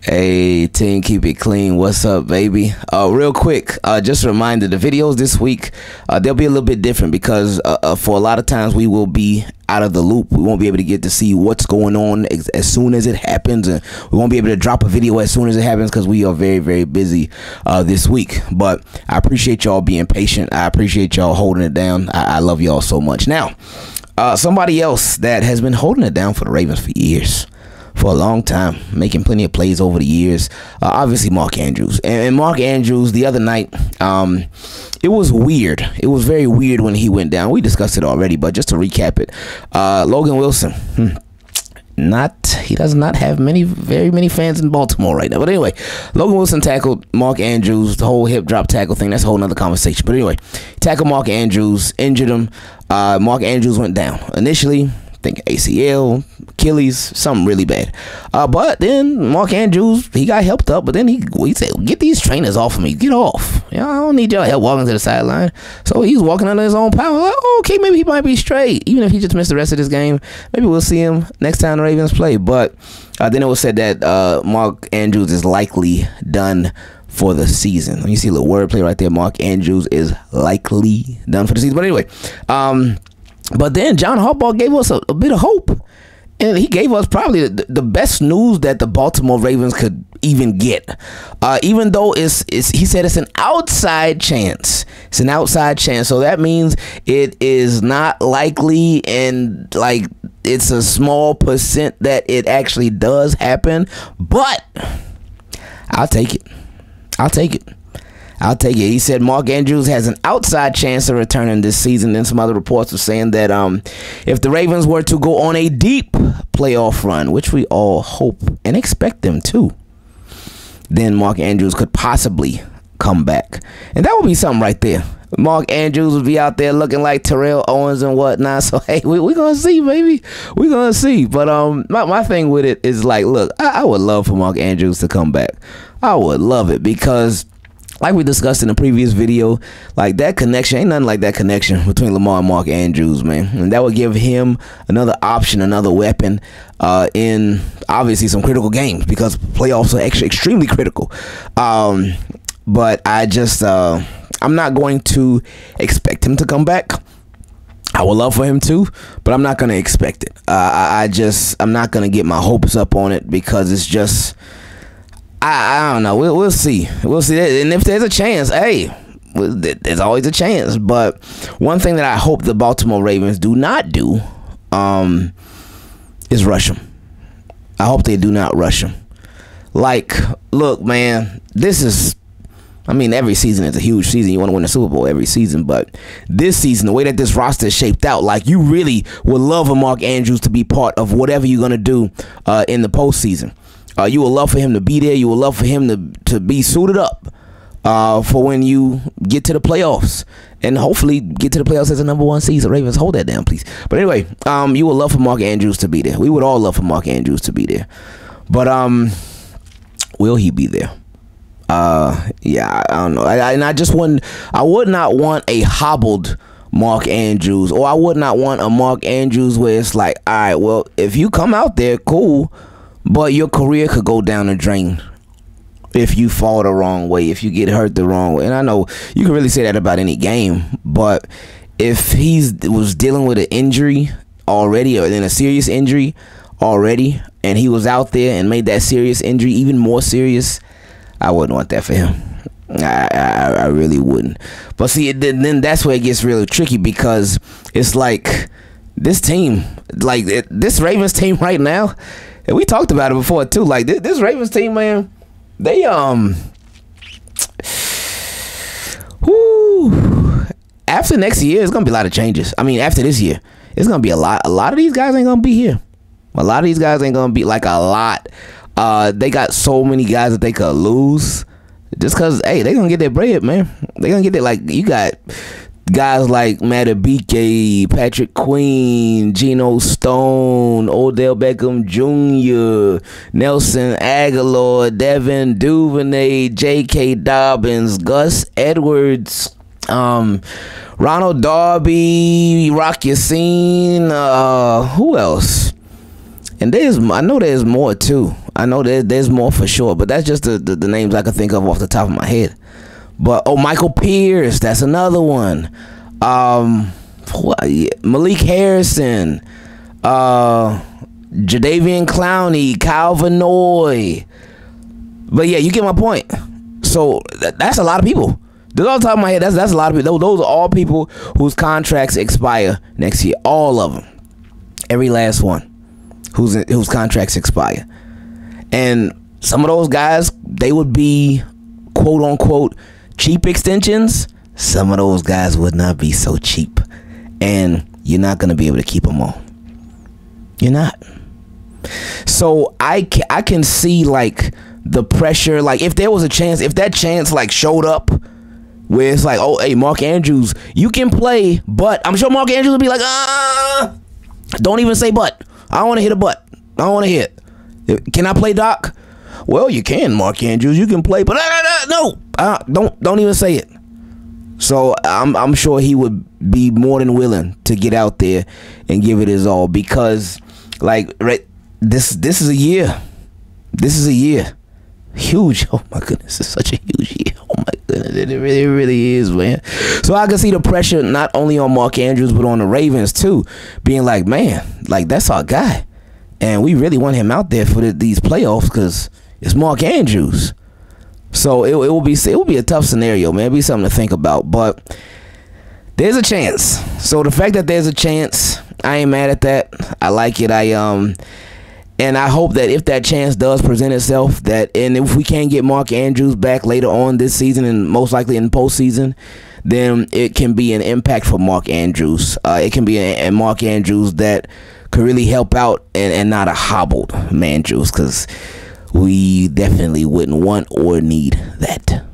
Hey team, keep it clean. What's up, baby? Uh, real quick, uh, just a reminder: the videos this week uh, they'll be a little bit different because uh, uh, for a lot of times we will be out of the loop. We won't be able to get to see what's going on as, as soon as it happens, and we won't be able to drop a video as soon as it happens because we are very, very busy uh, this week. But I appreciate y'all being patient. I appreciate y'all holding it down. I, I love y'all so much. Now, uh, somebody else that has been holding it down for the Ravens for years for a long time, making plenty of plays over the years. Uh, obviously, Mark Andrews and, Mark Andrews the other night. Um, it was weird. It was very weird when he went down. We discussed it already, but just to recap it, uh, Logan Wilson. Hmm, not he does not have many very many fans in Baltimore right now. But anyway, Logan Wilson tackled Mark Andrews, the whole hip drop tackle thing. That's a whole nother conversation. But anyway, tackled Mark Andrews, injured him. Uh, Mark Andrews went down initially think ACL, Achilles, something really bad. Uh, but then Mark Andrews, he got helped up, but then he he said, "Get these trainers off of me, get off. Yeah, I don't need your help walking to the sideline." So he's walking under his own power. Like, oh, okay, maybe he might be straight, even if he just missed the rest of this game. Maybe we'll see him next time the Ravens play. But uh, then it was said that uh, Mark Andrews is likely done for the season. You see a little wordplay right there. Mark Andrews is likely done for the season. But anyway, um but then John Harbaugh gave us a, a bit of hope. And he gave us probably the, the, best news that the Baltimore Ravens could even get. Uh, even though it's, it's, he said it's an outside chance. It's an outside chance. So that means it is not likely and like it's a small percent that it actually does happen. But I'll take it. I'll take it. I'll take it. He said Mark Andrews has an outside chance of returning this season. Then some other reports are saying that um, if the Ravens were to go on a deep playoff run, which we all hope and expect them to, then Mark Andrews could possibly come back. And that would be something right there. Mark Andrews would be out there looking like Terrell Owens and whatnot. So hey, we we gonna see, baby. We're gonna see. But um, my, my thing with it is like, look, I, I would love for Mark Andrews to come back. I would love it because like we discussed in the previous video, like that connection ain't nothing like that connection between Lamar and Mark Andrews, man. And that would give him another option, another weapon uh, in obviously some critical games because playoffs are actually extremely critical. Um, but I just, uh, I'm not going to expect him to come back. I would love for him to, but I'm not going to expect it. Uh, I, I just, I'm not going to get my hopes up on it because it's just I, I don't know. We'll we'll see. We'll see. That. And if there's a chance, hey, there's always a chance. But one thing that I hope the Baltimore Ravens do not do, um, is rush him. I hope they do not rush him. Like, look, man, this is. I mean, every season is a huge season. You want to win the Super Bowl every season, but this season, the way that this roster is shaped out, like you really would love a Mark Andrews to be part of whatever you're gonna do uh, in the postseason. Uh, you would love for him to be there. You would love for him to to be suited up uh, for when you get to the playoffs and hopefully get to the playoffs as a number one seed. So Ravens, hold that down, please. But anyway, um, you would love for Mark Andrews to be there. We would all love for Mark Andrews to be there. But um, will he be there? Uh, yeah, I don't know. I, I, and I just wouldn't. I would not want a hobbled. Mark Andrews, or I would not want a Mark Andrews where it's like, all right, well, if you come out there, cool, but your career could go down the drain if you fall the wrong way, if you get hurt the wrong way. And I know you can really say that about any game, but if he's was dealing with an injury already or then a serious injury already and he was out there and made that serious injury even more serious, I wouldn't want that for him. I, I, I really wouldn't. But see, then, then that's where it gets really tricky because it's like this team, like this Ravens team right now, and we talked about it before too. Like this, this Ravens team, man, they um, whoo, after next year, it's gonna be a lot of changes. I mean, after this year, it's gonna be a lot. A lot of these guys ain't gonna be here. A lot of these guys ain't gonna be like a lot. Uh, they got so many guys that they could lose just cause hey, they gonna get their bread, man. They gonna get it. Like you got guys like Madubuike, Patrick Queen, Geno Stone, Odell Beckham Jr., Nelson Agholor, Devin Duvernay, J.K. Dobbins, Gus Edwards, um, Ronald Darby, Rock Ya-Sin, uh, who else? And there's, I know there's more too. I know there, there's more for sure, but that's just the, the, the names I can think of off the top of my head. But oh, Michael Pierce, that's another one. Um, Malik Harrison, uh, Jadeveon Clowney, Kyle Van But yeah, you get my point. So that's a lot of people. That's all the top of my head. That's that's a lot of people. Those, those are all people whose contracts expire next year. All of them, every last one, whose whose contracts expire, and some of those guys they would be quote unquote cheap extensions. Some of those guys would not be so cheap, and you're not gonna be able to keep them all. You're not. So I can, I can see like the pressure. Like if there was a chance, if that chance like showed up where it's like, oh, hey, Mark Andrews, you can play, but I'm sure Mark Andrews would be like, ah, don't even say but. I don't want to hit a butt. I don't want to hit. Can I play Doc? Well, you can, Mark Andrews. You can play, but uh, no, uh, don't don't even say it. So I'm I'm sure he would be more than willing to get out there and give it his all because, like, right, this this is a year. This is a year huge. Oh my goodness, it's such a huge year. Oh my goodness, it really, it really is, man. So I can see the pressure not only on Mark Andrews but on the Ravens too, being like, man, like that's our guy, and we really want him out there for the, these playoffs because it's Mark Andrews. So it, it will be it will be a tough scenario, man. It'll be something to think about, but there's a chance. So the fact that there's a chance, I ain't mad at that. I like it. I um and I hope that if that chance does present itself, that and if we can get Mark Andrews back later on this season and most likely in postseason, then it can be an impact for Mark Andrews. Uh, it can be a, a, Mark Andrews that could really help out and, and not a hobbled Mandrews because we definitely wouldn't want or need that.